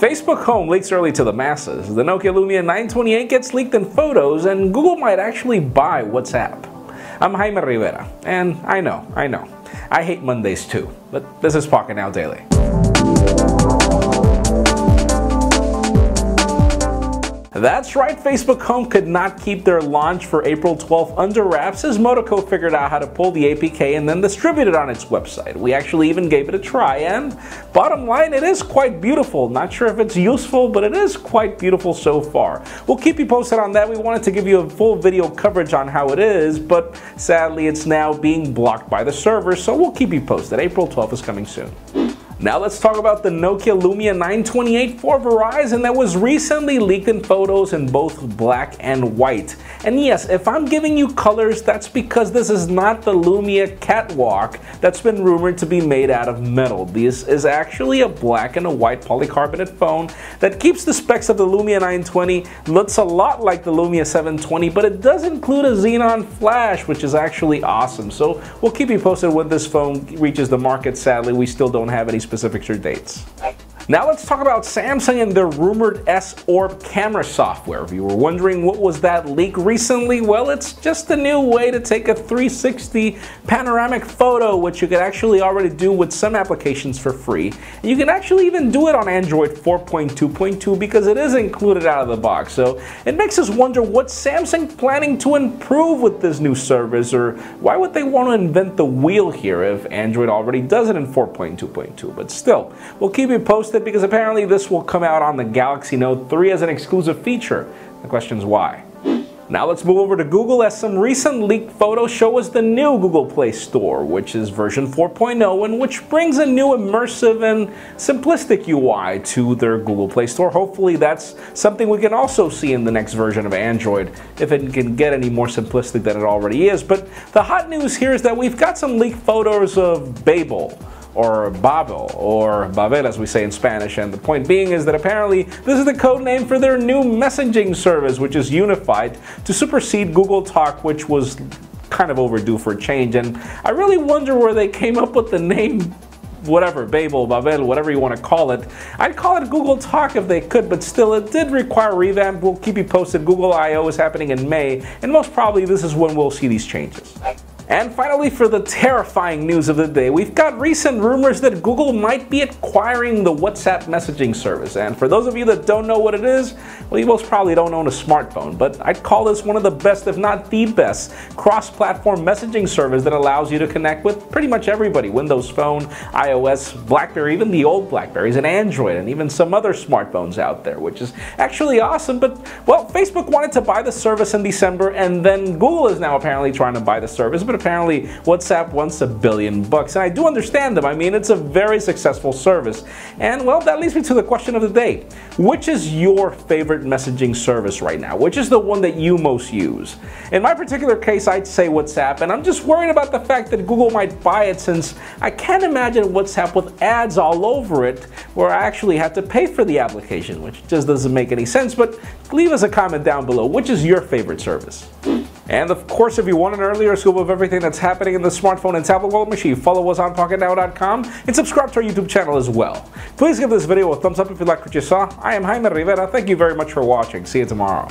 Facebook Home leaks early to the masses, the Nokia Lumia 928 gets leaked in photos, and Google might actually buy WhatsApp. I'm Jaime Rivera, and I know, I know, I hate Mondays too, but this is Pocketnow Daily. That's right, Facebook Home could not keep their launch for April 12th under wraps as MoDaCo figured out how to pull the APK and then distribute it on its website. We actually even gave it a try and bottom line, it is quite beautiful. Not sure if it's useful, but it is quite beautiful so far. We'll keep you posted on that. We wanted to give you a full video coverage on how it is, but sadly it's now being blocked by the server, so we'll keep you posted. April 12th is coming soon. Now let's talk about the Nokia Lumia 928 for Verizon that was recently leaked in photos in both black and white. And yes, if I'm giving you colors, that's because this is not the Lumia Catwalk that's been rumored to be made out of metal. This is actually a black and a white polycarbonate phone that keeps the specs of the Lumia 920, looks a lot like the Lumia 720, but it does include a Xenon flash, which is actually awesome. So we'll keep you posted when this phone reaches the market. Sadly, we still don't have any specifics or dates. Now let's talk about Samsung and their rumored S-Orb camera software. If you were wondering what was that leak recently, well it's just a new way to take a 360 panoramic photo which you can actually already do with some applications for free. You can actually even do it on Android 4.2.2 because it is included out of the box. So it makes us wonder what Samsung planning to improve with this new service or why would they want to invent the wheel here if Android already does it in 4.2.2. But still, we'll keep you posted it because apparently this will come out on the Galaxy Note 3 as an exclusive feature. The question is why? Now let's move over to Google as some recent leaked photos show us the new Google Play Store, which is version 4.0 and which brings a new immersive and simplistic UI to their Google Play Store. Hopefully that's something we can also see in the next version of Android, if it can get any more simplistic than it already is. But the hot news here is that we've got some leaked photos of Babel or Babel, or Babel as we say in Spanish. And the point being is that apparently this is the code name for their new messaging service, which is unified to supersede Google Talk, which was kind of overdue for change. And I really wonder where they came up with the name whatever, Babel, Babel, whatever you want to call it. I'd call it Google Talk if they could, but still, it did require revamp. We'll keep you posted. Google I.O. is happening in May, and most probably this is when we'll see these changes. And finally, for the terrifying news of the day, we've got recent rumors that Google might be acquiring the WhatsApp messaging service. And for those of you that don't know what it is, well, you most probably don't own a smartphone, but I'd call this one of the best, if not the best, cross-platform messaging service that allows you to connect with pretty much everybody. Windows Phone, iOS, BlackBerry, even the old Blackberries, and Android, and even some other smartphones out there, which is actually awesome. But, well, Facebook wanted to buy the service in December, and then Google is now apparently trying to buy the service, but apparently WhatsApp wants a billion bucks. And I do understand them. I mean, it's a very successful service. And well, that leads me to the question of the day. Which is your favorite messaging service right now? Which is the one that you most use? In my particular case, I'd say WhatsApp, and I'm just worried about the fact that Google might buy it since I can't imagine WhatsApp with ads all over it where I actually have to pay for the application, which just doesn't make any sense. But leave us a comment down below. Which is your favorite service? And of course, if you want an earlier scoop of everything that's happening in the smartphone and tablet world machine, follow us on PocketNow.com and subscribe to our YouTube channel as well. Please give this video a thumbs up if you liked what you saw. I am Jaime Rivera. Thank you very much for watching. See you tomorrow.